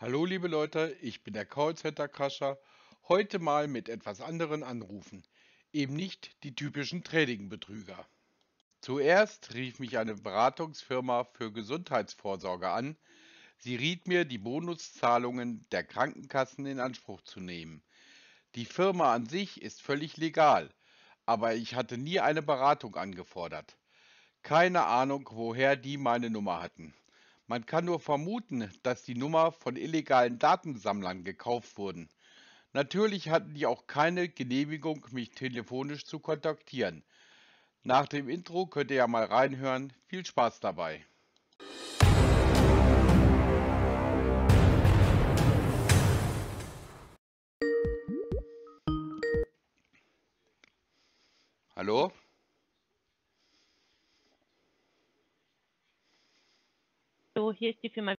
Hallo liebe Leute, ich bin der Callcenter Crasher. Heute mal mit etwas anderen Anrufen. Eben nicht die typischen Trading-Betrüger. Zuerst rief mich eine Beratungsfirma für Gesundheitsvorsorge an. Sie riet mir, die Bonuszahlungen der Krankenkassen in Anspruch zu nehmen. Die Firma an sich ist völlig legal, aber ich hatte nie eine Beratung angefordert. Keine Ahnung, woher die meine Nummer hatten. Man kann nur vermuten, dass die Nummer von illegalen Datensammlern gekauft wurden. Natürlich hatten die auch keine Genehmigung, mich telefonisch zu kontaktieren. Nach dem Intro könnt ihr ja mal reinhören. Viel Spaß dabei. Hallo? Hier ist die Firma.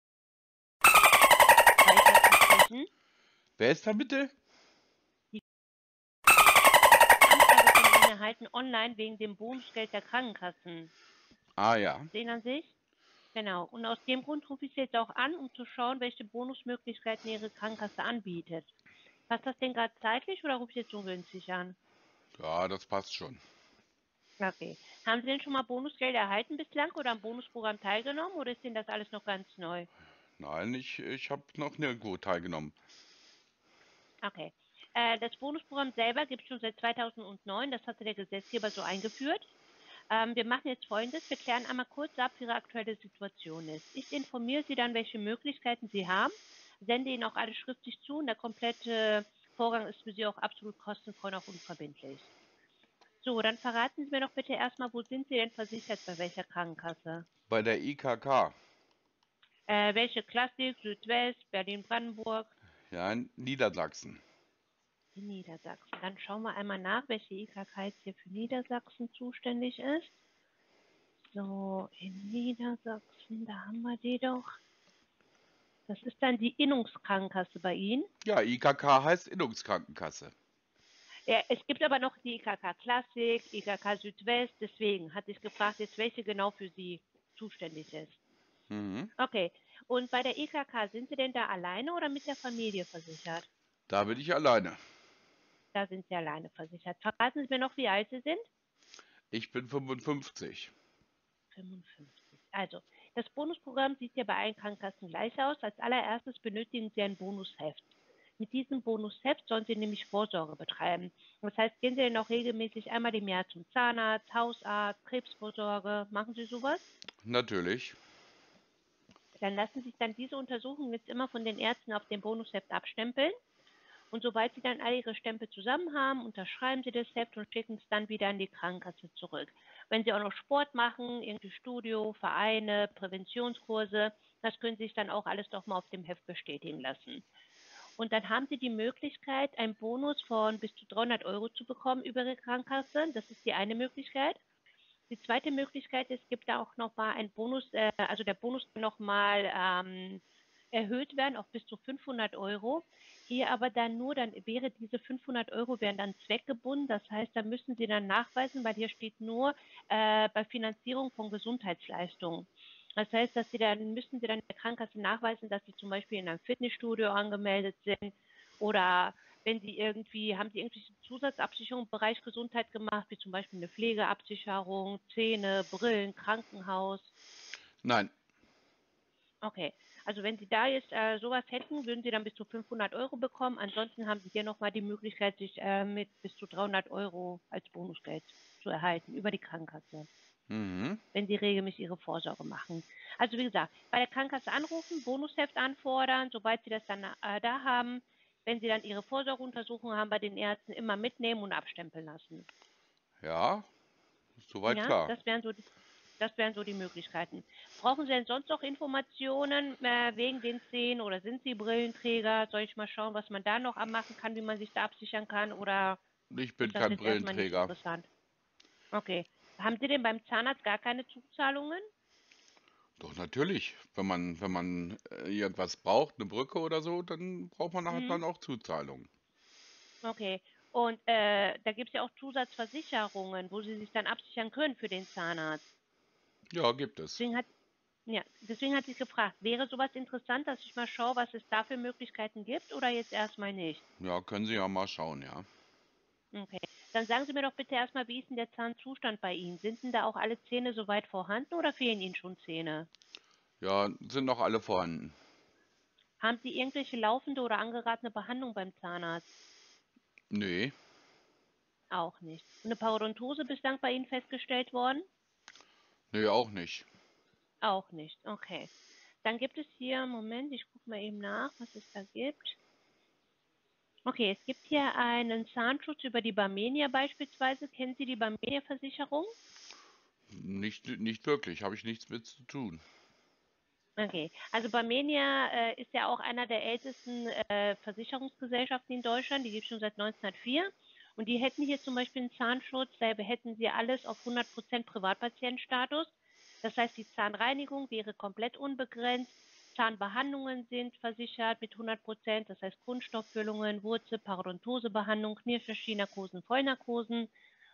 Wer ist da bitte? Anfrage von Ihnen erhalten online wegen dem Bonusgeld der Krankenkassen. Ah ja. Sehen an sich? Genau. Und aus dem Grund rufe ich Sie jetzt auch an, um zu schauen, welche Bonusmöglichkeiten Ihre Krankenkasse anbietet. Passt das denn gerade zeitlich oder rufe ich jetzt ungünstig an? Ja, das passt schon. Okay. Haben Sie denn schon mal Bonusgelder erhalten bislang oder am Bonusprogramm teilgenommen oder ist Ihnen das alles noch ganz neu? Nein, ich, ich habe noch nirgendwo teilgenommen. Okay. Äh, das Bonusprogramm selber gibt es schon seit 2009. Das hatte der Gesetzgeber so eingeführt. Ähm, wir machen jetzt Folgendes. Wir klären einmal kurz ab, wie Ihre aktuelle Situation ist. Ich informiere Sie dann, welche Möglichkeiten Sie haben, sende Ihnen auch alles schriftlich zu und der komplette Vorgang ist für Sie auch absolut kostenfrei und auch unverbindlich. So, dann verraten Sie mir doch bitte erstmal, wo sind Sie denn versichert, bei welcher Krankenkasse? Bei der IKK, Äh, welche Klassik, Südwest, Berlin-Brandenburg, ja, in Niedersachsen. in Niedersachsen. Dann schauen wir einmal nach, welche IKK jetzt hier für Niedersachsen zuständig ist. So, in Niedersachsen, da haben wir die doch. Das ist dann die Innungskrankenkasse bei Ihnen. Ja, IKK heißt Innungskrankenkasse. Ja, es gibt aber noch die IKK Klassik, IKK Südwest, deswegen hatte ich gefragt, jetzt welche genau für Sie zuständig ist. Mhm. Okay, und bei der IKK, sind Sie denn da alleine oder mit der Familie versichert? Da bin ich alleine. Da sind Sie alleine versichert. Verraten Sie mir noch, wie alt Sie sind? Ich bin 55. 55. Also, das Bonusprogramm sieht ja bei allen Krankenkassen gleich aus. Als allererstes benötigen Sie ein Bonusheft. Mit diesem Bonusheft sollen Sie nämlich Vorsorge betreiben. Das heißt, gehen Sie denn auch regelmäßig einmal im Jahr zum Zahnarzt, Hausarzt, Krebsvorsorge. Machen Sie sowas? Natürlich. Dann lassen sich dann diese Untersuchungen jetzt immer von den Ärzten auf dem Bonusheft abstempeln. Und sobald Sie dann all Ihre Stempel zusammen haben, unterschreiben Sie das Heft und schicken es dann wieder an die Krankenkasse zurück. Wenn Sie auch noch Sport machen, irgendwie Studio, Vereine, Präventionskurse, das können Sie sich dann auch alles doch mal auf dem Heft bestätigen lassen. Und dann haben Sie die Möglichkeit, einen Bonus von bis zu 300 Euro zu bekommen über Ihre Krankenkasse. Das ist die eine Möglichkeit. Die zweite Möglichkeit ist, es gibt da auch noch mal einen Bonus, äh, also der Bonus kann noch mal ähm, erhöht werden auf bis zu 500 Euro. Hier aber dann nur, dann wäre diese 500 Euro wären dann zweckgebunden. Das heißt, da müssen Sie dann nachweisen, weil hier steht nur äh, bei Finanzierung von Gesundheitsleistungen. Das heißt, dass Sie dann müssen Sie dann der Krankenkasse nachweisen, dass Sie zum Beispiel in einem Fitnessstudio angemeldet sind oder wenn Sie irgendwie, haben Sie irgendwelche Zusatzabsicherungen im Bereich Gesundheit gemacht, wie zum Beispiel eine Pflegeabsicherung, Zähne, Brillen, Krankenhaus? Nein, Okay, also wenn Sie da jetzt äh, sowas hätten, würden Sie dann bis zu 500 Euro bekommen. Ansonsten haben Sie hier nochmal die Möglichkeit, sich äh, mit bis zu 300 Euro als Bonusgeld zu erhalten über die Krankenkasse, mhm. wenn Sie regelmäßig Ihre Vorsorge machen. Also wie gesagt, bei der Krankenkasse anrufen, Bonusheft anfordern, sobald Sie das dann äh, da haben, wenn Sie dann Ihre Vorsorgeuntersuchung haben bei den Ärzten, immer mitnehmen und abstempeln lassen. ja, ist soweit Ja, klar. das wären so die, das wären so die Möglichkeiten. Brauchen Sie denn sonst noch Informationen äh, wegen den Zähnen oder sind Sie Brillenträger? Soll ich mal schauen, was man da noch machen kann, wie man sich da absichern kann oder Ich bin kein Brillenträger. interessant? Okay. Haben Sie denn beim Zahnarzt gar keine Zuzahlungen? Doch natürlich, wenn man, wenn man äh, irgendwas braucht, eine Brücke oder so, dann braucht man, hat Mhm. man auch Zuzahlungen. Okay. Und äh, da gibt es ja auch Zusatzversicherungen, wo Sie sich dann absichern können für den Zahnarzt. Ja, gibt es. Deswegen hat, Ja, deswegen hat sie gefragt, wäre sowas interessant, dass ich mal schaue, was es da für Möglichkeiten gibt oder jetzt erstmal nicht? Ja, können Sie ja mal schauen, ja. Okay. Dann sagen Sie mir doch bitte erstmal, wie ist denn der Zahnzustand bei Ihnen? Sind denn da auch alle Zähne soweit vorhanden oder fehlen Ihnen schon Zähne? Ja, sind noch alle vorhanden. Haben Sie irgendwelche laufende oder angeratene Behandlung beim Zahnarzt? Nee, Auch nicht. Eine Parodontose bislang bei Ihnen festgestellt worden? nee, auch nicht. Auch nicht. Okay. Dann gibt es hier, Moment, ich gucke mal eben nach, was es da gibt. Okay, es gibt hier einen Zahnschutz über die Barmenia beispielsweise. Kennen Sie die Barmenia-Versicherung? Nicht, nicht wirklich, habe ich nichts mit zu tun. Okay, also Barmenia äh, ist ja auch einer der ältesten äh, Versicherungsgesellschaften in Deutschland. Die gibt es schon seit 1904. Und die hätten hier zum Beispiel einen Zahnschutz, da hätten sie alles auf 100% Privatpatientenstatus. Das heißt, die Zahnreinigung wäre komplett unbegrenzt. Zahnbehandlungen sind versichert mit 100%, das heißt Kunststofffüllungen, Wurzel, Parodontosebehandlung, Knirschmaschinenarkosen, Vollnarkosen.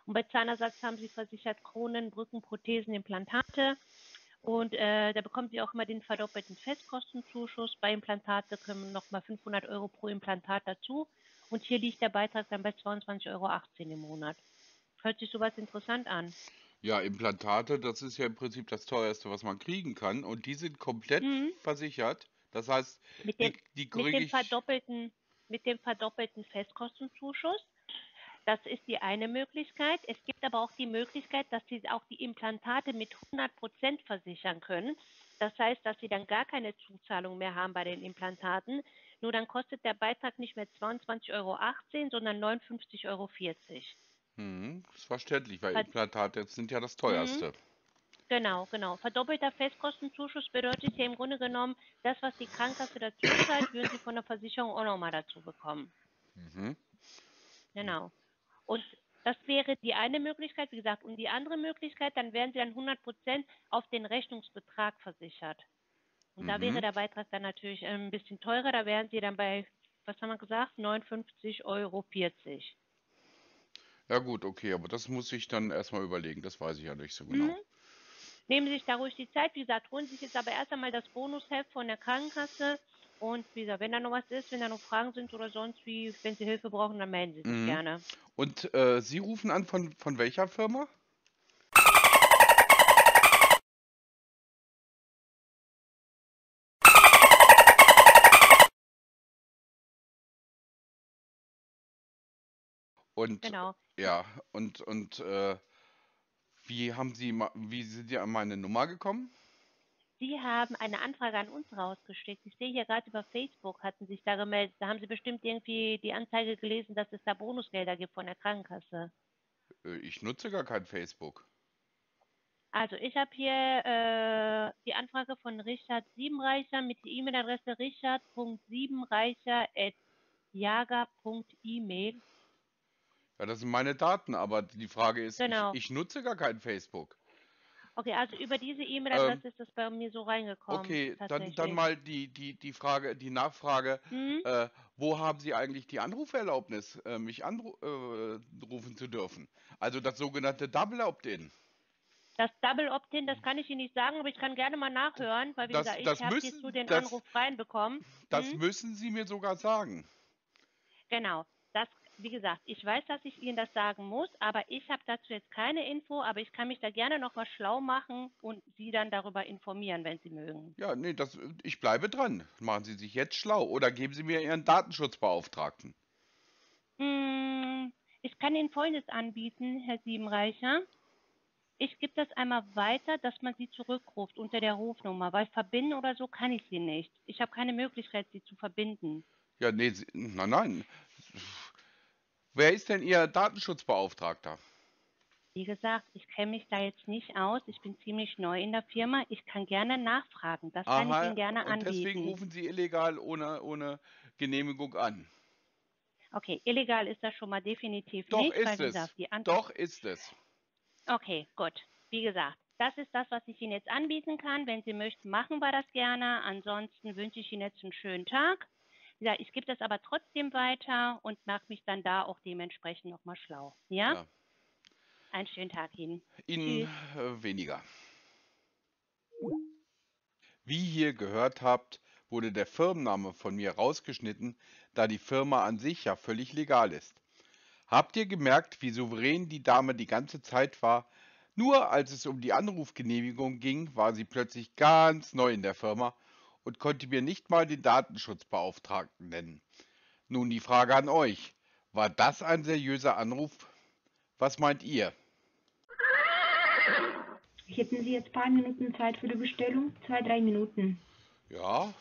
Und bei Zahnersatz haben sie versichert Kronen, Brücken, Prothesen, Implantate. Und äh, da bekommen Sie auch immer den verdoppelten Festkostenzuschuss. Bei Implantate kommen nochmal 500 Euro pro Implantat dazu. Und hier liegt der Beitrag dann bei 22,18 Euro im Monat. Hört sich sowas interessant an? Ja, Implantate, das ist ja im Prinzip das teuerste, was man kriegen kann. Und die sind komplett Mhm. versichert. Das heißt, Mit die, dem, die mit kriege dem verdoppelten, mit dem verdoppelten Festkostenzuschuss. Das ist die eine Möglichkeit. Es gibt aber auch die Möglichkeit, dass Sie auch die Implantate mit 100% versichern können. Das heißt, dass Sie dann gar keine Zuzahlung mehr haben bei den Implantaten. Nur dann kostet der Beitrag nicht mehr 22,18 Euro, sondern 59,40 Euro. Hm, ist verständlich, weil Ver- Implantate sind ja das Mhm. teuerste. Genau, genau. Verdoppelter Festkostenzuschuss bedeutet ja im Grunde genommen, das, was die Krankenkasse dazu zahlt, würden Sie von der Versicherung auch nochmal dazu bekommen. Mhm. Genau. Und das wäre die eine Möglichkeit, wie gesagt. Und die andere Möglichkeit, dann wären Sie dann 100% auf den Rechnungsbetrag versichert. Und da wäre Mhm. der Beitrag dann natürlich äh, ein bisschen teurer. Da wären Sie dann bei, was haben wir gesagt, 59,40 Euro. Ja gut, okay, aber das muss ich dann erstmal überlegen. Das weiß ich ja nicht so genau. Mhm. Nehmen Sie sich da ruhig die Zeit. Wie gesagt, holen Sie sich jetzt aber erst einmal das Bonusheft von der Krankenkasse. Und wie gesagt, wenn da noch was ist, wenn da noch Fragen sind oder sonst wie, wenn Sie Hilfe brauchen, dann melden Sie sich Mhm. gerne. Und äh, Sie rufen an von, von welcher Firma? Und Genau. ja, und und äh, wie haben Sie wie sind Sie an meine Nummer gekommen? Sie haben eine Anfrage an uns rausgeschickt. Ich sehe hier gerade über Facebook hatten sich da gemeldet. Da haben Sie bestimmt irgendwie die Anzeige gelesen, dass es da Bonusgelder gibt von der Krankenkasse. Äh, Ich nutze gar kein Facebook. Also ich habe hier äh, die Anfrage von Richard Siebenreicher mit der E-Mail-Adresse richard.siebenreicher.jager.email. Ja, das sind meine Daten, aber die Frage ist, ich, Genau. ich nutze gar kein Facebook. Okay, also über diese Ähm, E-Mail-Adresse ist das bei mir so reingekommen, okay, dann, dann mal die, die, die Frage, die Nachfrage, Mhm. äh, wo haben Sie eigentlich die Anruferlaubnis, äh, mich anrufen zu dürfen? Also das sogenannte Double Opt-in. Das Double Opt-in, das kann ich Ihnen nicht sagen, aber ich kann gerne mal nachhören, weil wie Das, gesagt, ich das habe hierzu müssen, den das, Anruf reinbekommen. das Mhm. müssen Sie mir sogar sagen. Genau. Das, wie gesagt, ich weiß, dass ich Ihnen das sagen muss, aber ich habe dazu jetzt keine Info, aber ich kann mich da gerne nochmal schlau machen und Sie dann darüber informieren, wenn Sie mögen. Ja, nee, das, ich bleibe dran. Machen Sie sich jetzt schlau oder geben Sie mir Ihren Datenschutzbeauftragten. Mm, Ich kann Ihnen Folgendes anbieten, Herr Siebenreicher. Ich gebe das einmal weiter, dass man Sie zurückruft unter der Rufnummer, weil verbinden oder so kann ich Sie nicht. Ich habe keine Möglichkeit, Sie zu verbinden. Ja, nee, Sie, nein, nein. Wer ist denn Ihr Datenschutzbeauftragter? Wie gesagt, ich kenne mich da jetzt nicht aus. Ich bin ziemlich neu in der Firma. Ich kann gerne nachfragen. Das kann ich Aha, Ihnen gerne und deswegen anbieten. rufen Sie illegal ohne, ohne Genehmigung an. Okay, illegal ist das schon mal definitiv Doch nicht, ist es. Doch ist es. Okay, gut. Wie gesagt, das ist das, was ich Ihnen jetzt anbieten kann. Wenn Sie möchten, machen wir das gerne. Ansonsten wünsche ich Ihnen jetzt einen schönen Tag. Gesagt, ich gebe das aber trotzdem weiter und mache mich dann da auch dementsprechend nochmal schlau. Ja? Ja. Einen schönen Tag Ihnen. Ihnen Tschüss. äh, weniger. Wie ihr gehört habt, wurde der Firmenname von mir rausgeschnitten, da die Firma an sich ja völlig legal ist. Habt ihr gemerkt, wie souverän die Dame die ganze Zeit war? Nur als es um die Anrufgenehmigung ging, war sie plötzlich ganz neu in der Firma und konnte mir nicht mal den Datenschutzbeauftragten nennen. Nun die Frage an euch. War das ein seriöser Anruf? Was meint ihr? Hätten Sie jetzt ein paar Minuten Zeit für die Bestellung? Zwei, drei Minuten. Ja,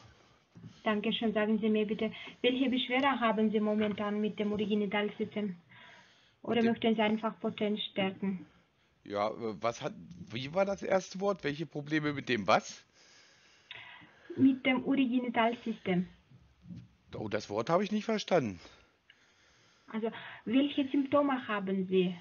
Dankeschön. Sagen Sie mir bitte, welche Beschwerde haben Sie momentan mit dem Originalsystem? Oder dem- möchten Sie einfach Potenz stärken? ja, äh, was hat, wie war das erste Wort? Welche Probleme mit dem was? Mit dem Originalsystem. Oh, das Wort habe ich nicht verstanden. Also, welche Symptome haben Sie?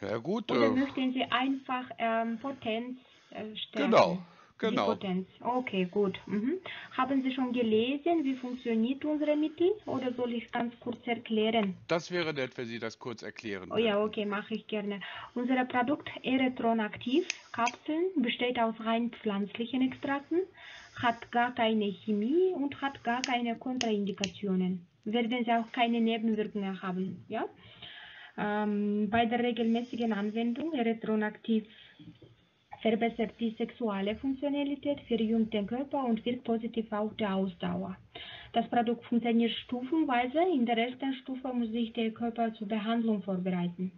Ja gut, Oder äh, möchten Sie einfach ähm, Potenz äh, stärken? genau, Die genau. Potenz. Okay, gut. Mhm. Haben Sie schon gelesen, wie funktioniert unsere Mittel? Oder soll ich ganz kurz erklären? Das wäre nett, wenn Sie das kurz erklären Oh ja, okay, mache ich gerne. Unser Produkt Erythron-Aktiv Kapseln besteht aus rein pflanzlichen Extrakten, hat gar keine Chemie und hat gar keine Kontraindikationen. Werden Sie auch keine Nebenwirkungen haben, ja? Ähm, bei der regelmäßigen Anwendung Erythron-Aktiv verbessert die sexuelle Funktionalität, verjüngt den Körper und wirkt positiv auf die Ausdauer. Das Produkt funktioniert stufenweise. In der ersten Stufe muss sich der Körper zur Behandlung vorbereiten.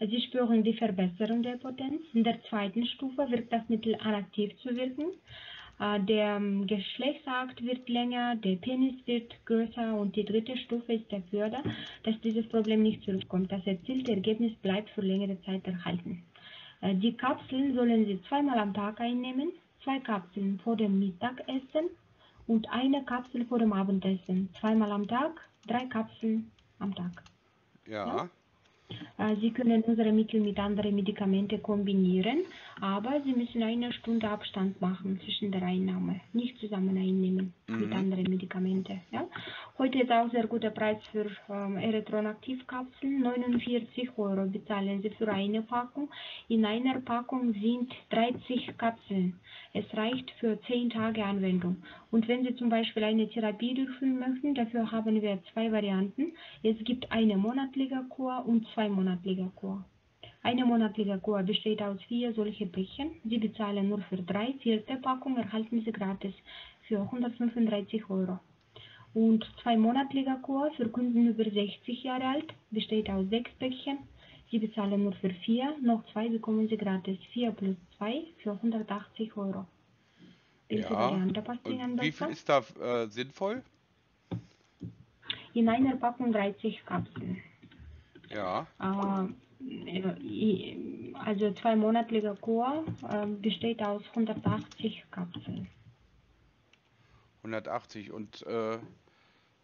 Sie spüren die Verbesserung der Potenz. In der zweiten Stufe wirkt das Mittel an aktiv zu wirken. Äh, Der ähm, Geschlechtsakt wird länger, der Penis wird größer und die dritte Stufe ist dafür da, dass dieses Problem nicht zurückkommt. Das erzielte Ergebnis bleibt für längere Zeit erhalten. Äh, Die Kapseln sollen Sie zweimal am Tag einnehmen, zwei Kapseln vor dem Mittagessen und eine Kapsel vor dem Abendessen. Zweimal am Tag, drei Kapseln am Tag. Ja, Äh, Sie können unsere Mittel mit anderen Medikamenten kombinieren, aber Sie müssen eine Stunde Abstand machen zwischen der Einnahme. Nicht zusammen einnehmen mit Mhm. anderen Medikamenten. Ja? Heute ist auch sehr guter Preis für ähm, Erythron-Aktivkapseln. 49 Euro bezahlen Sie für eine Packung. In einer Packung sind 30 Kapseln. Es reicht für 10 Tage Anwendung. Und wenn Sie zum Beispiel eine Therapie durchführen möchten, dafür haben wir zwei Varianten. Es gibt eine monatliche Kur und zwei monatliche Kur. Eine monatliche Kur besteht aus vier solche Päckchen. Sie bezahlen nur für drei. Vierte Packung erhalten Sie gratis für 135 Euro. Und zwei monatliche Kur für Kunden über 60 Jahre alt besteht aus sechs Päckchen. Sie bezahlen nur für vier. Noch zwei bekommen Sie gratis. Vier plus zwei für 180 Euro. Welche ja. Variante passt Ihnen Und wie viel ist da äh, sinnvoll? In einer Packung 30 Kapseln. Ja, äh, also zwei monatliche Kur äh, besteht aus 180 Kapseln. 180. Und äh,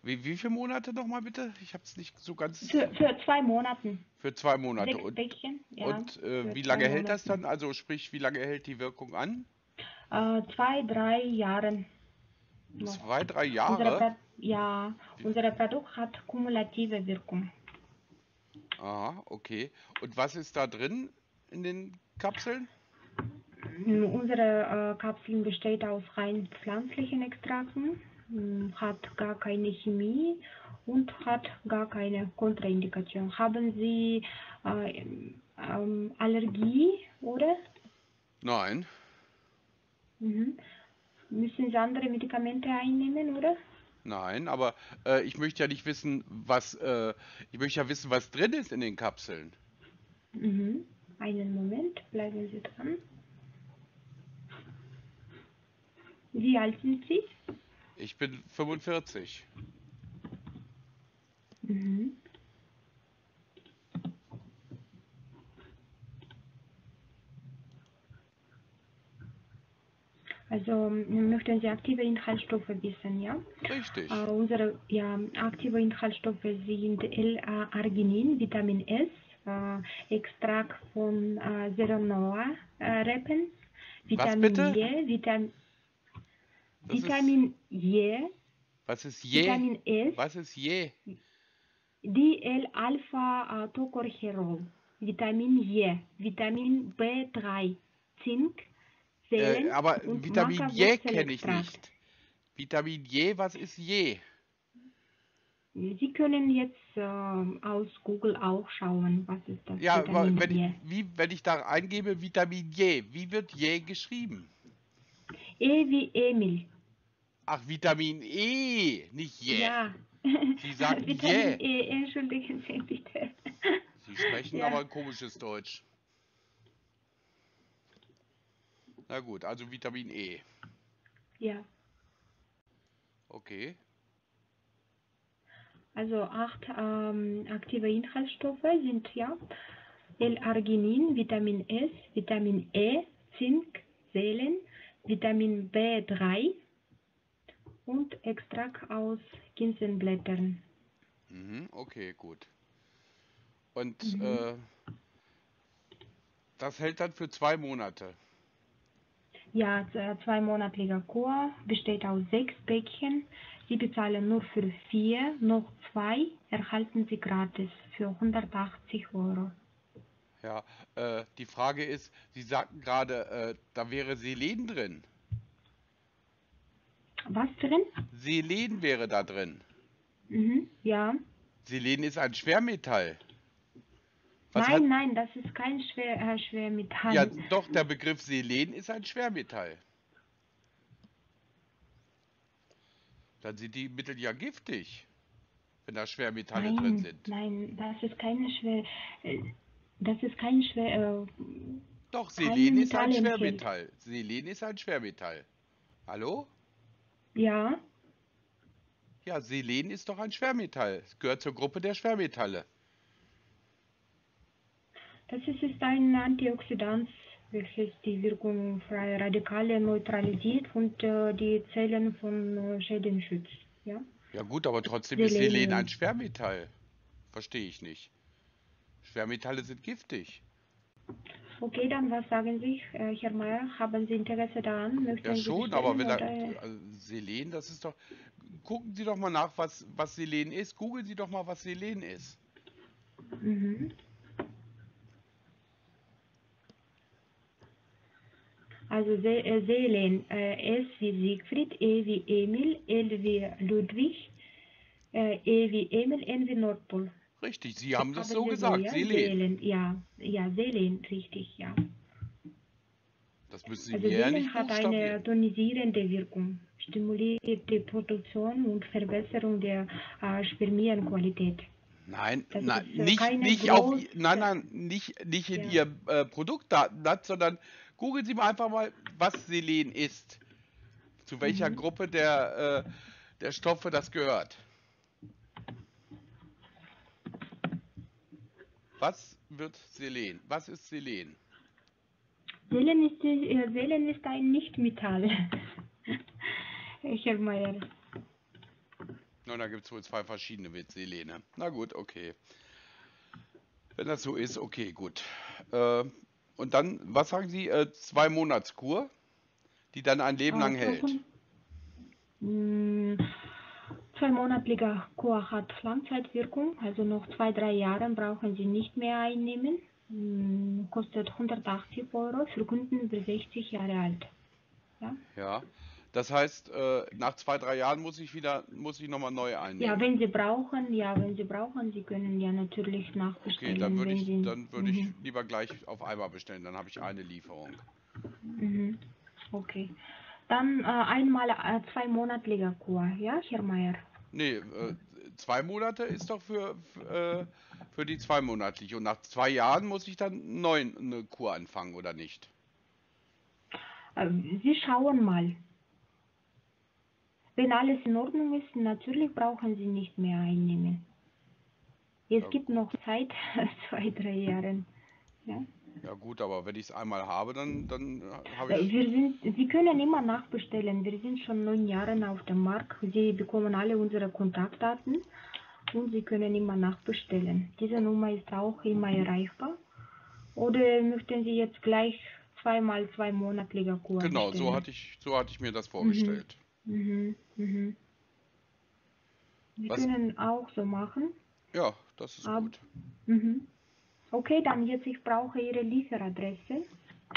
wie, wie viele Monate nochmal bitte? Ich habe es nicht so ganz Für, für zwei Monate. für zwei Monate. Sechs Und, Päckchen. Ja, und äh, wie lange hält das Monate. dann? Also sprich, wie lange hält die Wirkung an? Äh, zwei, drei Jahre. Zwei, drei Jahre? Pro ja, unser Produkt hat kumulative Wirkung. Aha, okay. Und was ist da drin in den Kapseln? Unsere äh, Kapseln besteht aus rein pflanzlichen Extrakten, mm, hat gar keine Chemie und hat gar keine Kontraindikation. Haben Sie äh, ähm, Allergie oder? Nein. Mhm. Müssen Sie andere Medikamente einnehmen oder? Nein, aber äh, ich möchte ja nicht wissen, was äh, ich möchte ja wissen, was drin ist in den Kapseln. Mhm. Einen Moment, bleiben Sie dran. Wie alt sind Sie? Ich bin 45. Mhm. Also möchten Sie aktive Inhaltsstoffe wissen, ja? Richtig. Äh, unsere ja, aktive Inhaltsstoffe sind L-Arginin, Vitamin S, äh, Extrakt von äh, Seronoa-Repen, Was Vitamin? J, Vitam Das Vitamin J, was ist je? Vitamin S, Was ist je? DL-Alpha-Tocopherol, Vitamin J, Vitamin B3, Zink, Äh, aber Vitamin J kenne ich nicht. Vitamin J, was ist J? Sie können jetzt äh, aus Google auch schauen, was ist das Ja, aber Vitamin wenn ich, J. wie, wenn ich da eingebe Vitamin J, wie wird J geschrieben? E wie Emil. Ach, Vitamin E, nicht J. Ja. Sie sagen Vitamin J. E, entschuldigen Sie bitte. Sie sprechen Ja. aber ein komisches Deutsch. Na gut, also Vitamin E. Ja. Okay. Also acht ähm, aktive Inhaltsstoffe sind ja L-Arginin, Vitamin S, Vitamin E, Zink, Selen, Vitamin B3 und Extrakt aus Ginsenblättern. Mhm, okay, gut. Und Mhm. äh, das hält dann für zwei Monate. Ja, z- zweimonatlicher Kur besteht aus sechs Päckchen. Sie bezahlen nur für vier, noch zwei erhalten Sie gratis für 180 Euro. Ja, äh, die Frage ist, Sie sagten gerade, äh, da wäre Selen drin. Was drin? Selen wäre da drin. Mhm, ja. Selen ist ein Schwermetall. Was nein, nein, das ist kein Schwer, äh, Schwermetall. ja, doch, der Begriff Selen ist ein Schwermetall. Dann sind die Mittel ja giftig, wenn da Schwermetalle nein, drin sind. Nein, das ist keine Schwer. äh, Das ist kein Schwer. Äh, Doch, Selen ist ein. Schwermetall. Selen ist ein Schwermetall. Hallo? ja, Ja, Selen ist doch ein Schwermetall. Es gehört zur Gruppe der Schwermetalle. Das ist, ist ein Antioxidant, welches die Wirkung freier Radikale neutralisiert und äh, die Zellen von äh, Schäden schützt. Ja. Ja gut, aber trotzdem ist Selen ein Schwermetall. Verstehe ich nicht. Schwermetalle sind giftig. Okay, dann was sagen Sie, äh, Herr Mayer? Haben Sie Interesse daran? Möchten Ja Sie schon, aber wenn da, also Selen, das ist doch. Gucken Sie doch mal nach, was, was Selen ist. Googeln Sie doch mal, was Selen ist. Mhm. Also Se äh, Selen, äh, S wie Siegfried, E wie Emil, L wie Ludwig, äh, E wie Emil, N wie Nordpol. Richtig, Sie haben das Haben so gesagt, ja? Selen. Selen, ja, ja, Selen, richtig, ja. Das müssen Sie Also ja nicht hat eine tonisierende Wirkung, stimuliert die Produktion und Verbesserung der äh, Spermienqualität. Nein, Das nein, ist, äh, nicht, nicht auf, nein, nein, nicht, nicht in Ja. Ihr äh, Produktdatensatz, sondern googeln Sie mal einfach mal, was Selen ist. Zu welcher Mhm. Gruppe der, äh, der Stoffe das gehört. Was wird Selen? Was ist Selen? Selen ist, äh, Selen ist ein Nichtmetall. Herr Mayer. Na, da gibt es wohl zwei verschiedene mit Selene. Na gut, okay. Wenn das so ist, okay, gut. Äh, und dann, was sagen Sie, äh, zwei Monatskur, die dann ein Leben lang hält? Mm, Zweimonatlicher Kur hat Langzeitwirkung, also noch zwei, drei Jahre brauchen Sie nicht mehr einnehmen. Mm, Kostet 180 Euro für Kunden über 60 Jahre alt. Ja, Ja. Das heißt, äh, nach zwei, drei Jahren muss ich wieder, muss ich nochmal neu ja einnehmen. wenn Sie brauchen, ja, wenn Sie brauchen, Sie können ja natürlich Okay, nachbestellen. dann würde ich, Sie, dann würde ich Mhm, lieber gleich auf einmal bestellen, dann habe ich eine Lieferung. mhm, okay. Dann äh, einmal äh, zweimonatlicher Kur, ja, Herr Mayer? Nee, äh, zwei Monate ist doch für, für, äh, für die zweimonatliche. Und nach zwei Jahren muss ich dann neu eine Kur anfangen, oder nicht? Äh, Sie schauen mal. Wenn alles in Ordnung ist, natürlich brauchen Sie nicht mehr einnehmen. Es gibt noch Zeit, zwei, drei Jahre. Ja. Ja gut, aber wenn ich es einmal habe, dann, dann habe ich Wir sind, Sie können immer nachbestellen. Wir sind schon neun Jahre auf dem Markt. Sie bekommen alle unsere Kontaktdaten und Sie können immer nachbestellen. Diese Nummer ist auch immer erreichbar. Oder möchten Sie jetzt gleich zweimal zwei monatliche Kur Genau, bestellen? so hatte ich, so hatte ich mir das vorgestellt. Mhm, mhm. Wir Was- können auch so machen. Ja, das ist Ab- gut. Mhm. Okay, dann jetzt ich brauche Ihre Lieferadresse.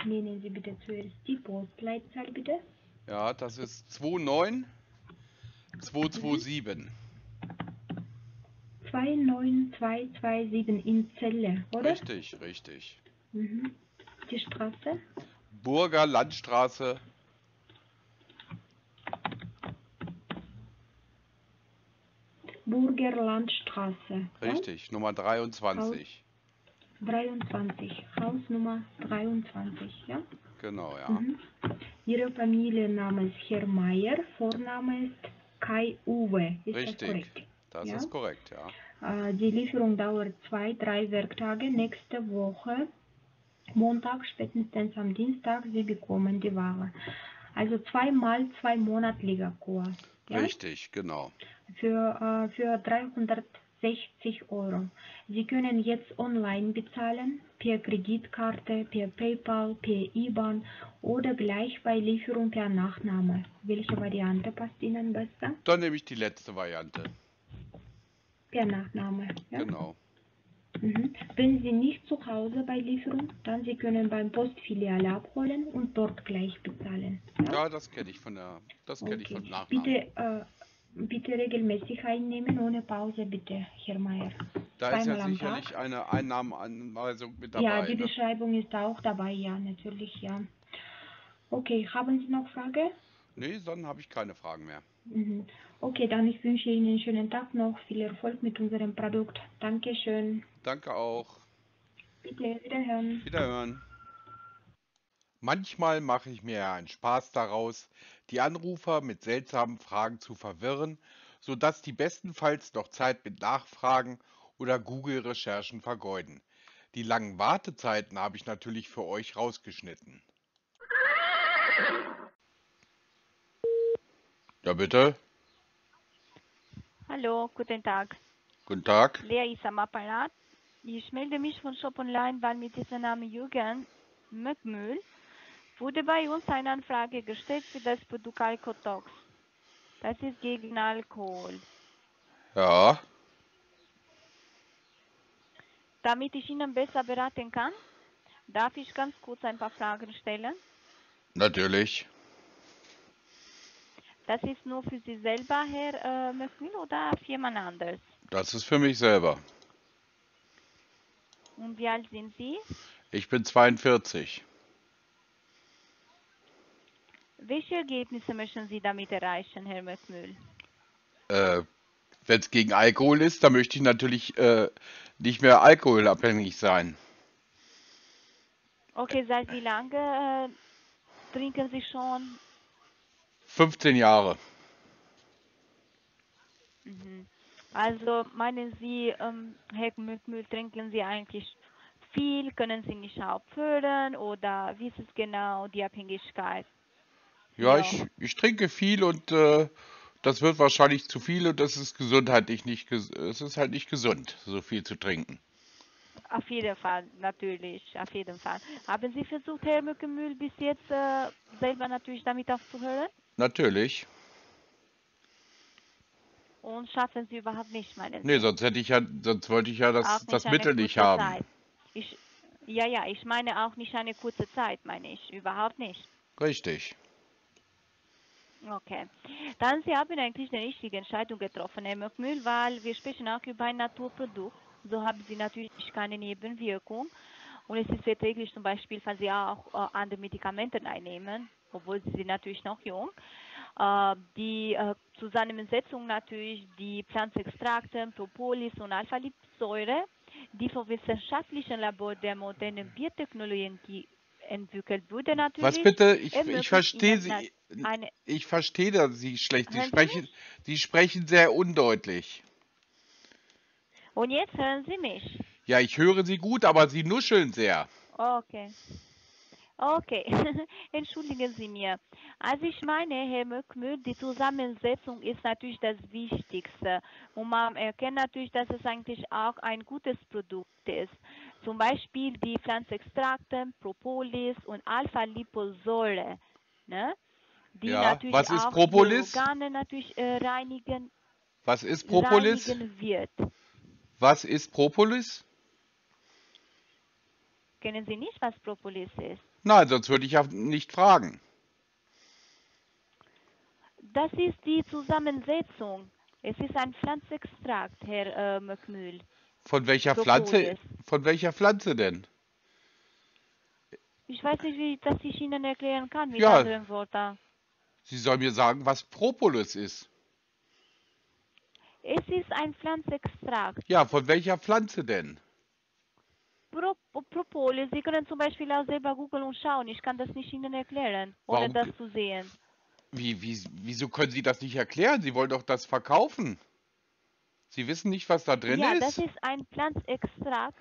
Nennen Sie bitte zuerst die Postleitzahl, bitte. Ja, das ist 29227. 29227 in Celle, oder? Richtig, richtig. Mhm. Die Straße? Burger Landstraße, Burgerlandstraße. ja? richtig, Nummer 23. 23. Hausnummer 23, ja? Genau, ja. Mhm. Ihre Familienname ist Herr Meier, Vorname ist Kai Uwe. Ist das Richtig, korrekt? das Ja. ist korrekt, ja. Äh, die Lieferung dauert zwei, drei Werktage. Nächste Woche, Montag, spätestens am Dienstag, Sie bekommen die Ware. Also zweimal zwei monatlicher Kurs. Ja? Richtig, genau. Für, äh, für 360 Euro. Sie können jetzt online bezahlen, per Kreditkarte, per PayPal, per IBAN oder gleich bei Lieferung per Nachname. Welche Variante passt Ihnen besser? Dann nehme ich die letzte Variante. Per Nachname. Ja? Genau. Mhm. Wenn Sie nicht zu Hause bei Lieferung, dann Sie können beim Postfiliale abholen und dort gleich bezahlen. Ja, das kenne ich von der, das kenne ich Okay. von Nachnamen. Bitte, äh, bitte regelmäßig einnehmen, ohne Pause, bitte, Herr Meier. Da ist ja zweimal sicherlich Tag. eine Einnahmenanweisung mit dabei. ja, die ne? Beschreibung ist auch dabei, ja, natürlich, ja. Okay, haben Sie noch Frage? Nee, dann habe ich keine Fragen mehr. Mhm. Okay, dann ich wünsche Ihnen einen schönen Tag noch, viel Erfolg mit unserem Produkt. Dankeschön. Danke auch. Bitte wiederhören. Wiederhören. Manchmal mache ich mir ja einen Spaß daraus, die Anrufer mit seltsamen Fragen zu verwirren, sodass die bestenfalls noch Zeit mit Nachfragen oder Google-Recherchen vergeuden. Die langen Wartezeiten habe ich natürlich für euch rausgeschnitten. Ja, bitte. Hallo, guten Tag. Guten Tag. Lea ist am Apparat. Ich melde mich von Shop Online, weil mit diesem Namen Jürgen Möckmühl wurde bei uns eine Anfrage gestellt für das Produkt Alkotox. Das ist gegen Alkohol. Ja, Damit ich Ihnen besser beraten kann, darf ich ganz kurz ein paar Fragen stellen. natürlich. Das ist nur für Sie selber, Herr äh, Möckmühl, oder für jemand anderes? Das ist für mich selber. Und wie alt sind Sie? Ich bin 42. Welche Ergebnisse möchten Sie damit erreichen, Herr Möckmühl? Äh, Wenn es gegen Alkohol ist, dann möchte ich natürlich äh, nicht mehr alkoholabhängig sein. Okay, seit wie lange äh, trinken Sie schon? 15 Jahre. Mhm. Also meinen Sie, ähm, Herr Mühl, trinken Sie eigentlich viel? Können Sie nicht aufhören? Oder wie ist es genau, die Abhängigkeit? Ja, Ja. ich, ich trinke viel und äh, das wird wahrscheinlich zu viel und das ist gesundheitlich nicht, es ist halt nicht gesund, so viel zu trinken. Auf jeden Fall, natürlich, auf jeden Fall. Haben Sie versucht, Herr Mückemühl, bis jetzt äh, selber natürlich damit aufzuhören? Natürlich. Und schaffen Sie überhaupt nicht, meinen Sie? Nee, sonst hätte ich ja, sonst wollte ich ja das, nicht das Mittel nicht haben. Ich, ja, ja, ich meine auch nicht eine kurze Zeit, meine ich. Überhaupt nicht. Richtig. Okay. Dann Sie haben eigentlich eine richtige Entscheidung getroffen, Herr Möckmühl, weil wir sprechen auch über ein Naturprodukt. So haben Sie natürlich keine Nebenwirkung. Und es ist verträglich zum Beispiel, falls Sie auch äh, andere Medikamente einnehmen, obwohl Sie sind natürlich noch jung. Äh, die äh, Zusammensetzung natürlich, die Pflanzenextrakte, Propolis und Alpha-Lipsäure, die vom wissenschaftlichen Labor der modernen Biotechnologie entwickelt wurde natürlich. Was bitte? Ich, ich verstehe Sie. Eine, Ich verstehe da Sie schlecht. Sie sprechen, Sie sprechen sehr undeutlich. Und jetzt hören Sie mich. Ja, ich höre Sie gut, aber Sie nuscheln sehr. Okay. Okay. Entschuldigen Sie mir. Also ich meine, Herr Möckmühl, die Zusammensetzung ist natürlich das Wichtigste. Und man erkennt natürlich, dass es eigentlich auch ein gutes Produkt ist. Zum Beispiel die Pflanzenextrakte, Propolis und Alpha-Liposäure. Ne? Die Ja, natürlich was ist auch Propolis? die Organe natürlich äh, reinigen, Was ist Propolis? reinigen wird. Was ist Propolis? Kennen Sie nicht, was Propolis ist? Nein, sonst würde ich ja nicht fragen. Das ist die Zusammensetzung. Es ist ein Pflanzextrakt, Herr äh, Möckmühl. Von welcher Pflanze? Propolis. Von welcher Pflanze denn? Ich weiß nicht, wie das ich Ihnen erklären kann mit Ja. anderen Worten. Sie soll mir sagen, was Propolis ist. Es ist ein Pflanzextrakt. Ja, von welcher Pflanze denn? Pro Propolis, Sie können zum Beispiel auch selber googeln und schauen. Ich kann das nicht Ihnen erklären, ohne Warum das zu sehen. Wie, wie, wieso können Sie das nicht erklären? Sie wollen doch das verkaufen. Sie wissen nicht, was da drin ja, ist? das ist ein Pflanzextrakt.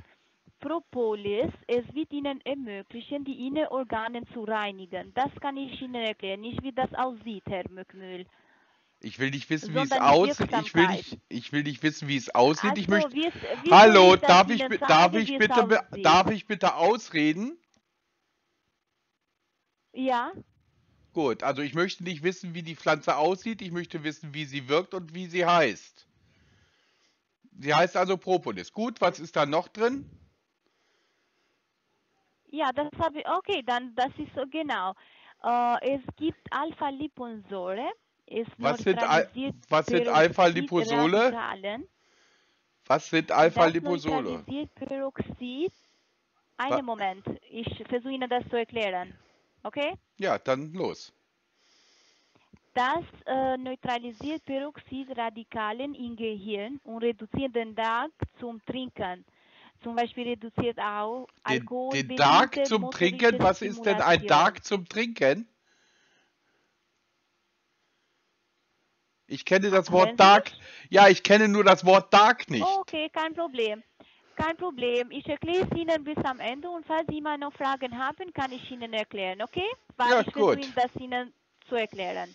Propolis, es wird Ihnen ermöglichen, die Innenorgane zu reinigen. Das kann ich Ihnen erklären, nicht wie das aussieht, Herr Mückmühl. Ich will nicht wissen, wie es aussieht. Ich will nicht, ich will nicht wissen, wie es aussieht. ich möchte. wie es, wie Hallo, darf ich, sagen, darf ich bitte, aussieht? darf ich bitte ausreden? Ja, Gut, also ich möchte nicht wissen, wie die Pflanze aussieht. Ich möchte wissen, wie sie wirkt und wie sie heißt. Sie heißt also Propolis. Gut, was ist da noch drin? Ja, das habe ich. Okay, dann das ist so genau. Äh, es gibt Alpha-Liponsäure. Was sind was sind Alpha-Liposole? Was sind Alpha-Liposole? Peroxid. Einen Moment, ich versuche Ihnen das zu erklären. Okay? Ja, dann los. Das äh, neutralisiert Peroxidradikalen im Gehirn und reduziert den Dark zum Trinken. Zum Beispiel reduziert auch Den, Alkohol. den Dark bedingte zum Trinken, was ist denn ein. Dark zum Trinken? Ich kenne das Wort Dark. Ja, ich kenne nur das Wort Dark nicht. Okay, kein Problem. Kein Problem. Ich erkläre es Ihnen bis am Ende und falls Sie mal noch Fragen haben, kann ich Ihnen erklären, okay? Weil Ja, ich versuche das Ihnen zu erklären.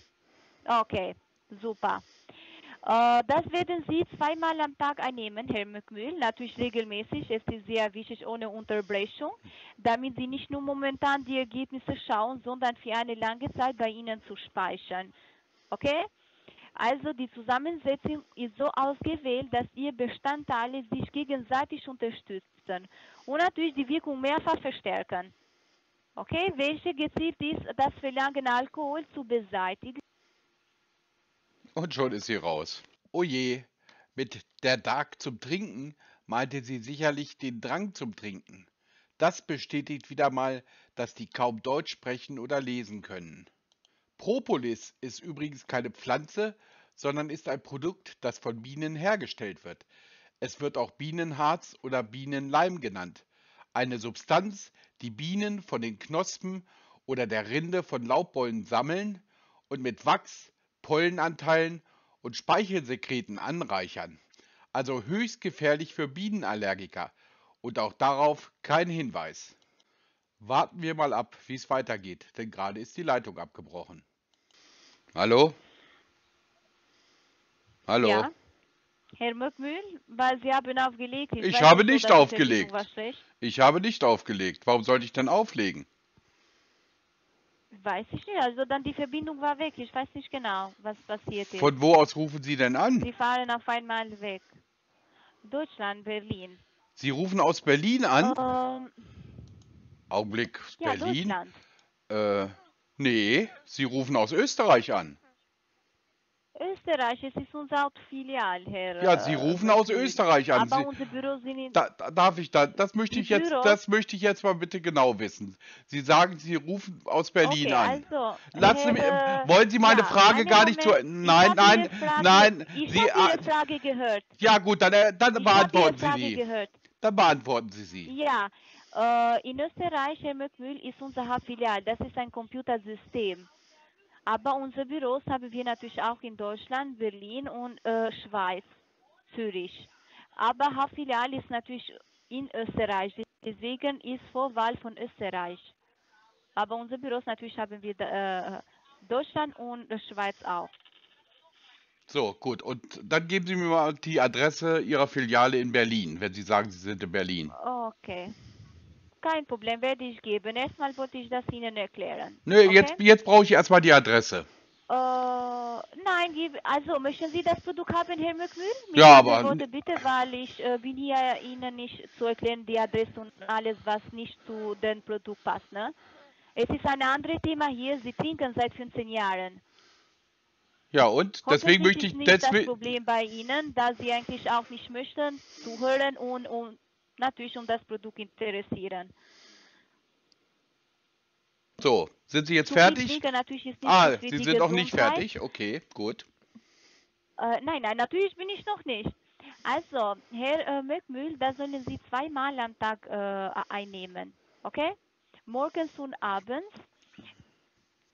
Okay, super. Äh, das werden Sie zweimal am Tag einnehmen, Herr Mückmühl. Natürlich regelmäßig. Es ist sehr wichtig ohne Unterbrechung, damit Sie nicht nur momentan die Ergebnisse schauen, sondern für eine lange Zeit bei Ihnen zu speichern. Okay? Also die Zusammensetzung ist so ausgewählt, dass ihr Bestandteile sich gegenseitig unterstützen und natürlich die Wirkung mehrfach verstärken. Okay, welche gezielt ist, das Verlangen Alkohol zu beseitigen. Und schon ist sie raus. Oh je, mit der Dark zum Trinken meinte sie sicherlich den Drang zum Trinken. Das bestätigt wieder mal, dass die kaum Deutsch sprechen oder lesen können. Propolis ist übrigens keine Pflanze, sondern ist ein Produkt, das von Bienen hergestellt wird. Es wird auch Bienenharz oder Bienenleim genannt. Eine Substanz, die Bienen von den Knospen oder der Rinde von Laubbäumen sammeln und mit Wachs, Pollenanteilen und Speichelsekreten anreichern. Also höchst gefährlich für Bienenallergiker. Und auch darauf kein Hinweis. Warten wir mal ab, wie es weitergeht, denn gerade ist die Leitung abgebrochen. Hallo? Hallo? Ja. Herr Möckmühl, weil Sie haben aufgelegt. Ich weiß habe nicht, aufgelegt. Ich habe nicht aufgelegt. Warum sollte ich denn auflegen? Weiß ich nicht. Also dann die Verbindung war weg. Ich weiß nicht genau, was passiert ist. Von wo aus rufen Sie denn an? Sie fahren auf einmal weg. Deutschland, Berlin. Sie rufen aus Berlin an? Ähm, Augenblick, ja, Berlin? Deutschland. Äh, nee, Sie rufen aus Österreich an. Österreich, es ist unser Hauptfilial, Herr. Ja, Sie äh, rufen aus. Österreich an. Aber Sie, unsere Büros sind in. da, da, darf ich da, das möchte ich jetzt, Büros- das möchte ich jetzt mal bitte genau wissen. Sie sagen, Sie rufen aus Berlin okay, an. also. Lassen Sie, Herr, äh, wollen Sie meine ja, Frage gar nicht zu. Moment. Nein, nein, Frage, nein. Ich Sie, habe Ihre Frage gehört. ja gut, dann, äh, dann Ich beantworten Sie die. gehört. Dann beantworten Sie sie. Ja, äh, in Österreich, Herr Möckmühl, ist unser Hauptfilial. Das ist ein Computersystem. Aber unsere Büros haben wir natürlich auch in Deutschland, Berlin und äh, Schweiz, Zürich. Aber Hauptfilial ist natürlich in Österreich. Deswegen ist Vorwahl von Österreich. Aber unsere Büros natürlich haben wir äh, Deutschland und Schweiz auch. So, gut. Und dann geben Sie mir mal die Adresse Ihrer Filiale in Berlin, wenn Sie sagen, Sie sind in Berlin. Okay. Kein Problem, werde ich geben. Erstmal wollte ich das Ihnen erklären. Nö, okay? jetzt, jetzt brauche ich erstmal die Adresse. Äh, nein, also möchten Sie das Produkt haben, Herr? Mit Ja, aber- Worte bitte, weil ich äh, bin hier Ihnen nicht zu erklären, die Adresse und alles, was nicht zu dem Produkt passt, ne? Es ist ein anderes Thema hier. Sie trinken seit 15 Jahren. Ja, und deswegen möchte ist ich, nicht das Problem bei Ihnen, da Sie eigentlich auch nicht möchten zuhören und, und natürlich um das Produkt interessieren. so, sind Sie jetzt fertig? ist nicht Ah, Sie sind noch nicht fertig? Okay, gut. Äh, nein, nein, natürlich bin ich noch nicht. Also, Herr äh, Möckmühl, das sollen Sie zweimal am Tag äh, einnehmen. Okay? Morgens und abends.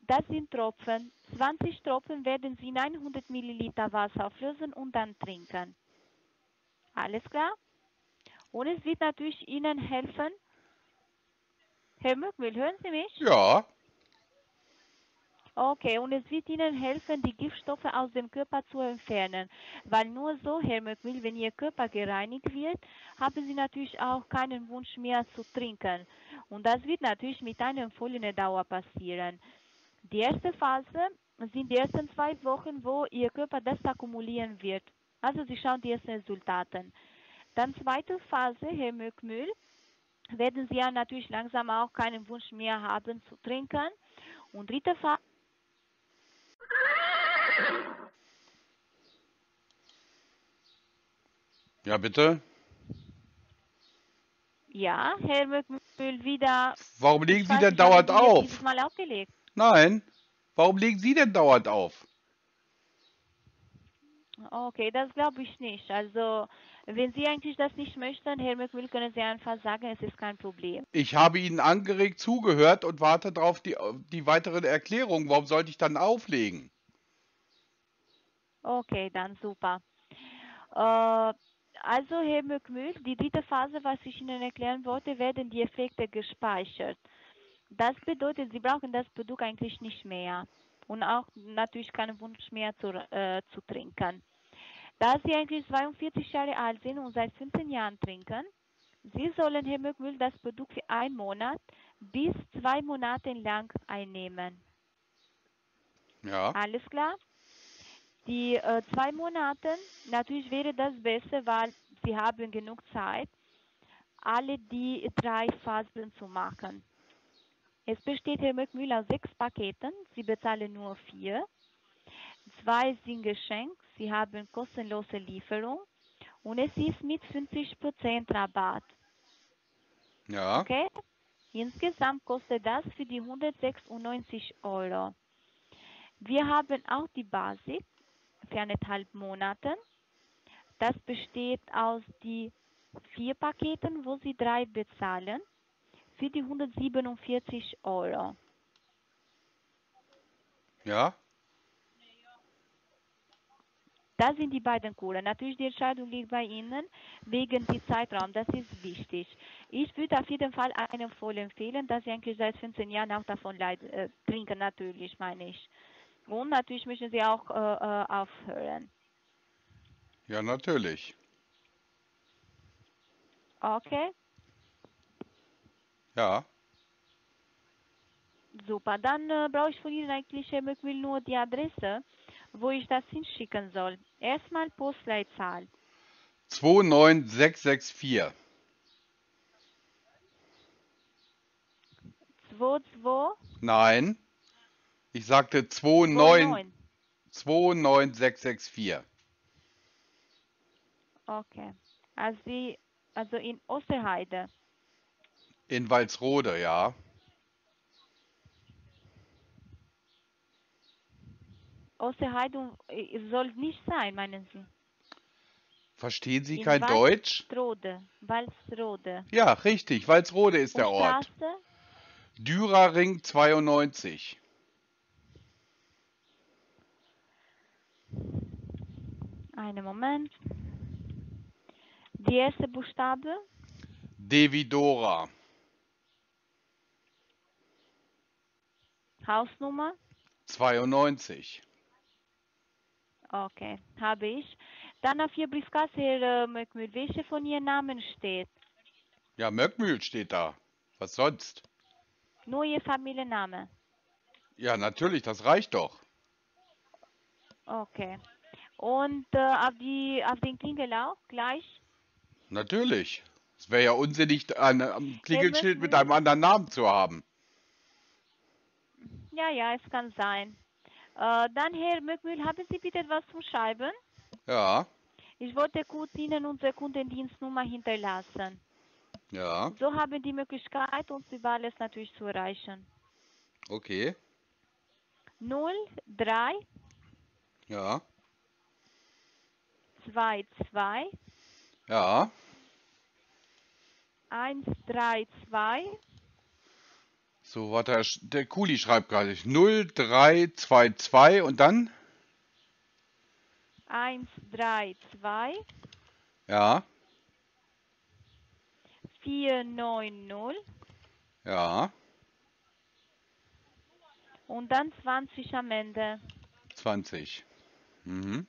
Das sind Tropfen. 20 Tropfen werden Sie in 100 Milliliter Wasser auflösen und dann trinken. Alles klar? Und es wird natürlich Ihnen helfen. Herr Möckmühl, hören Sie mich? Ja, Okay, und es wird Ihnen helfen, die Giftstoffe aus dem Körper zu entfernen. Weil nur so, Herr Möckmühl, wenn Ihr Körper gereinigt wird, haben Sie natürlich auch keinen Wunsch mehr zu trinken. Und das wird natürlich mit einer empfohlenen Dauer passieren. Die erste Phase sind die ersten zwei Wochen, wo Ihr Körper das akkumulieren wird. Also Sie schauen die ersten Resultate. Dann zweite Phase, Herr Möckmühl, werden Sie ja natürlich langsam auch keinen Wunsch mehr haben zu trinken. Und dritte Phase, ja bitte. Ja, Herr Möckmühl, wieder. Warum legen Sie denn dauernd auf? Mal aufgelegt. Nein. Warum legen Sie denn dauernd auf? Okay, das glaube ich nicht. Also, wenn Sie eigentlich das nicht möchten, Herr Möckmühl, können Sie einfach sagen, es ist kein Problem. Ich habe Ihnen angeregt zugehört und warte darauf die, die weiteren Erklärungen. Warum sollte ich dann auflegen? Okay, dann super. Äh, also, Herr Möckmühl, die dritte Phase, was ich Ihnen erklären wollte, werden die Effekte gespeichert. Das bedeutet, Sie brauchen das Produkt eigentlich nicht mehr und auch natürlich keinen Wunsch mehr zu, äh, zu trinken. Da Sie eigentlich 42 Jahre alt sind und seit 15 Jahren trinken, Sie sollen, Herr Möckmühl, das Produkt für einen Monat bis zwei Monate lang einnehmen. Ja. Alles klar? Die äh, zwei Monate, natürlich wäre das besser, weil Sie haben genug Zeit, alle die drei Phasen zu machen. Es besteht, Herr Möckmühl, aus sechs Paketen. Sie bezahlen nur vier. Zwei sind geschenkt. Sie haben kostenlose Lieferung. Und es ist mit 50% Rabatt. Ja. Okay? Insgesamt kostet das für die 196 Euro. Wir haben auch die Basic für eineinhalb Monate. Das besteht aus die vier Paketen, wo Sie drei bezahlen, für die 147 Euro. Ja. Das sind die beiden Kuren. Natürlich, die Entscheidung liegt bei Ihnen wegen des Zeitraums. Das ist wichtig. Ich würde auf jeden Fall einem voll empfehlen, dass Sie eigentlich seit 15 Jahren auch davon leid, äh, trinken, natürlich, meine ich. Und natürlich müssen Sie auch äh, äh, aufhören. Ja, natürlich. Okay, Ja. super. Dann äh, brauche ich von Ihnen eigentlich, Herr Möckmühl, nur die Adresse, wo ich das hinschicken soll. Erstmal Postleitzahl. 29664. 22 Nein. Ich sagte 29 29664. Okay. Also, also in Osterheide. In Walsrode, ja. Osterheide äh, soll nicht sein, meinen Sie? Verstehen Sie In kein Deutsch? Walsrode. Walsrode. Ja, richtig. Walsrode ist Und der Ort. Straße? Dürerring 92. Einen Moment. Die erste Buchstabe? Devidora. Hausnummer? 92. Okay, habe ich. Dann auf Ihr Briefkasse, Herr äh, Möckmühl. Welche von Ihren Namen steht? Ja, Möckmühl steht da. Was sonst? Nur Ihr Familienname. Ja, natürlich, das reicht doch. Okay. Und äh, auf, die, auf den Klingel auch gleich? Natürlich. Es wäre ja unsinnig, ein ein Klingelschild mit einem anderen Namen zu haben. Ja, ja, es kann sein. Äh, dann, Herr Möckmühl, haben Sie bitte etwas zum Schreiben? Ja, Ich wollte kurz Ihnen unsere Kundendienstnummer hinterlassen. ja, So haben Sie die Möglichkeit, uns über alles natürlich zu erreichen. okay. 03 Ja, 22 ja, 132 so, warte, der Kuli schreibt gerade 0322 und dann? 132 Ja, 490 ja, und dann 20 am Ende. 20. Mhm.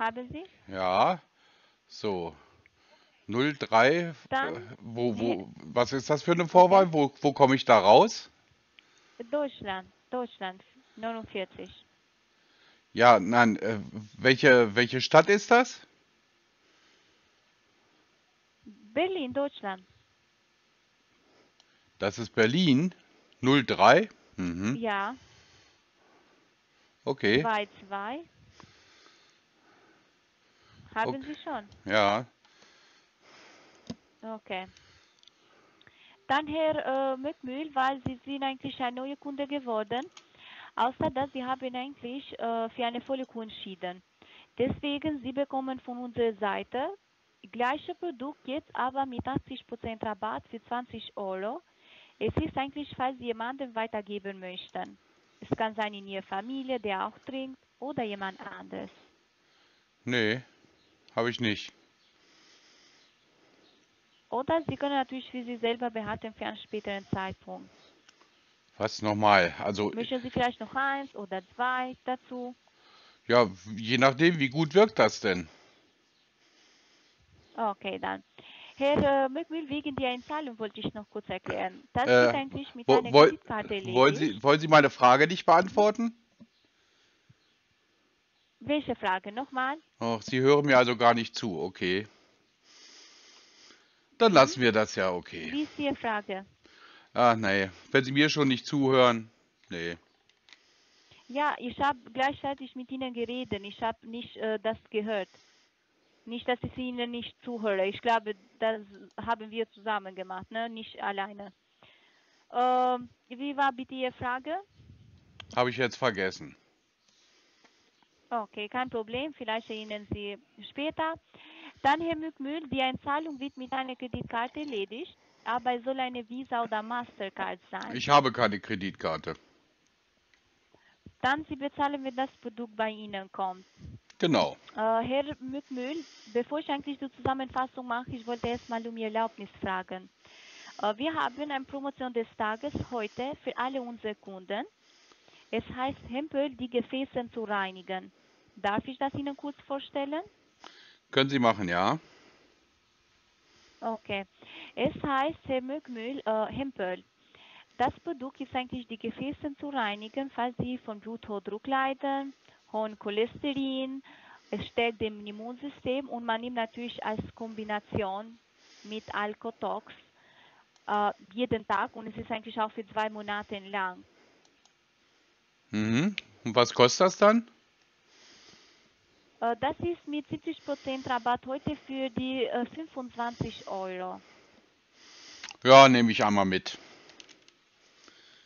Haben Sie? Ja, so. 03, Dann- äh, wo, wo, was ist das für eine Vorwahl? Wo, wo komme ich da raus? Deutschland, Deutschland, 49. Ja, nein, äh, welche, welche Stadt ist das? Berlin, Deutschland. Das ist Berlin. 03? Mhm. Ja, Okay, 22. Haben Okay. Sie schon? ja. Okay. Dann Herr äh, Möckmühl, weil Sie sind eigentlich ein neuer Kunde geworden, außer dass Sie haben eigentlich äh, für eine Kuh entschieden. Deswegen, Sie bekommen von unserer Seite gleiche Produkt jetzt aber mit 80% Rabatt für 20 Euro. Es ist eigentlich, falls Sie jemandem weitergeben möchten. Es kann sein in Ihrer Familie, der auch trinkt, oder jemand anderes. Nee, habe ich nicht. Oder Sie können natürlich für sich selber behalten für einen späteren Zeitpunkt. Was nochmal? Also, Möchten Sie vielleicht noch eins oder zwei dazu? ja, je nachdem, wie gut wirkt das denn? Okay, dann. Herr äh, Möckmühl, wegen der Einzahlung wollte ich noch kurz erklären. Das Äh, wird eigentlich mit Wo, einer woll, Kreditkarte erledigt. wollen, Sie, wollen Sie meine Frage nicht beantworten? Welche Frage? Nochmal? Ach, Sie hören mir also gar nicht zu, okay. Dann lassen wir das ja, okay. Wie ist Ihre Frage? Ah, nee, wenn Sie mir schon nicht zuhören, nee. Ja, ich habe gleichzeitig mit Ihnen geredet. Ich habe nicht äh, das gehört. Nicht, dass ich Ihnen nicht zuhöre. Ich glaube, das haben wir zusammen gemacht, ne? nicht alleine. Ähm, wie war bitte Ihre Frage? Habe ich jetzt vergessen. Okay, kein Problem. Vielleicht erinnern Sie später. Dann, Herr Mückmühl, die Einzahlung wird mit einer Kreditkarte erledigt, aber es soll eine Visa oder Mastercard sein. Ich habe keine Kreditkarte. Dann Sie bezahlen, wenn das Produkt bei Ihnen kommt. Genau. Äh, Herr Mückmühl, bevor ich eigentlich die Zusammenfassung mache, ich wollte erstmal um Ihr Erlaubnis fragen. Äh, wir haben eine Promotion des Tages heute für alle unsere Kunden. Es heißt Hempel, die Gefäße zu reinigen. Darf ich das Ihnen kurz vorstellen? Können Sie machen, ja? Okay. Es heißt, Herr Möckmühl, äh, Hempel. Das Produkt ist eigentlich die Gefäße zu reinigen, falls Sie von Bluthochdruck leiden, hohen Cholesterin. Es stärkt dem Immunsystem und man nimmt natürlich als Kombination mit Alkotox äh, jeden Tag und es ist eigentlich auch für zwei Monate lang. Mhm. Und was kostet das dann? Äh, das ist mit 70% Rabatt heute für die äh, 25 Euro. Ja, nehme ich einmal mit.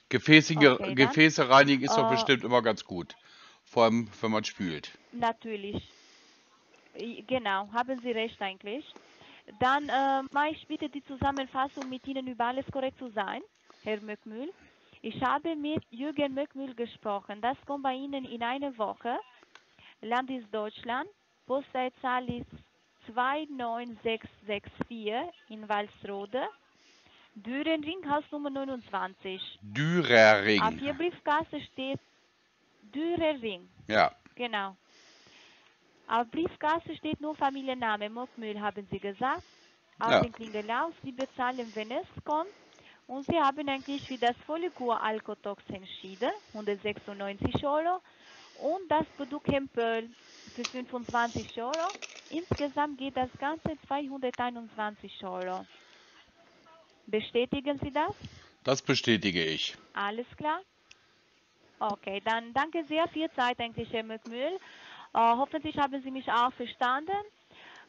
Gefäßige, Okay. Gefäße reinigen ist doch Äh, bestimmt immer ganz gut. Vor allem, wenn man spült. Natürlich. Genau, haben Sie recht eigentlich. Dann äh, mache ich bitte die Zusammenfassung mit Ihnen über alles korrekt zu sein, Herr Möckmühl. Ich habe mit Jürgen Möckmühl gesprochen. Das kommt bei Ihnen in einer Woche. Land ist Deutschland. Postleitzahl ist 29664 in Walsrode. Dürenring, Hausnummer 29. Auf Dürerring. Ihr Briefkasse steht Dürerring. Ja. Genau. Auf Briefkasse steht nur Familienname Mockmühl, haben Sie gesagt. Auf Ja. den Klingelauf, Sie bezahlen, wenn es kommt. Und Sie haben eigentlich für das volle Kur Alkotox entschieden, 196 Euro. Und das Produkt Hempel für 25 Euro. Insgesamt geht das Ganze 221 Euro. Bestätigen Sie das? Das bestätige ich. Alles klar? Okay, dann danke sehr für Ihre Zeit, eigentlich, Herr Mückmühl. Äh, hoffentlich haben Sie mich auch verstanden.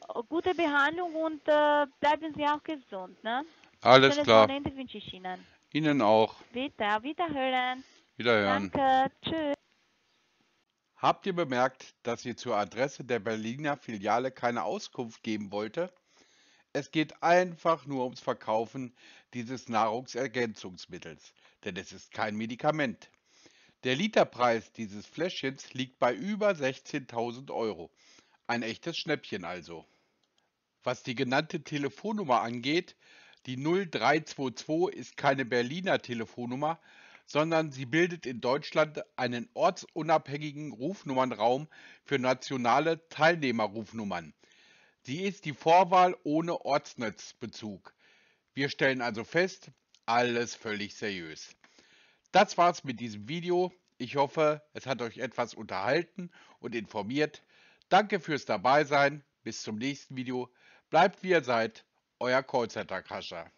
Äh, gute Behandlung und äh, bleiben Sie auch gesund. Ne? Alles Schönes klar. Wochenende wünsche ich Ihnen. Ihnen auch. Bitte, Wiederhören. Wiederhören. Danke, tschüss. Habt ihr bemerkt, dass ihr zur Adresse der Berliner Filiale keine Auskunft geben wollte? Es geht einfach nur ums Verkaufen dieses Nahrungsergänzungsmittels, denn es ist kein Medikament. Der Literpreis dieses Fläschchens liegt bei über 16.000 Euro. Ein echtes Schnäppchen also. Was die genannte Telefonnummer angeht, die 0322 ist keine Berliner Telefonnummer, sondern sie bildet in Deutschland einen ortsunabhängigen Rufnummernraum für nationale Teilnehmerrufnummern. Sie ist die Vorwahl ohne Ortsnetzbezug. Wir stellen also fest, alles völlig seriös. Das war's mit diesem Video. Ich hoffe, es hat euch etwas unterhalten und informiert. Danke fürs Dabeisein. Bis zum nächsten Video. Bleibt wie ihr seid. Euer Callcenter Crasher.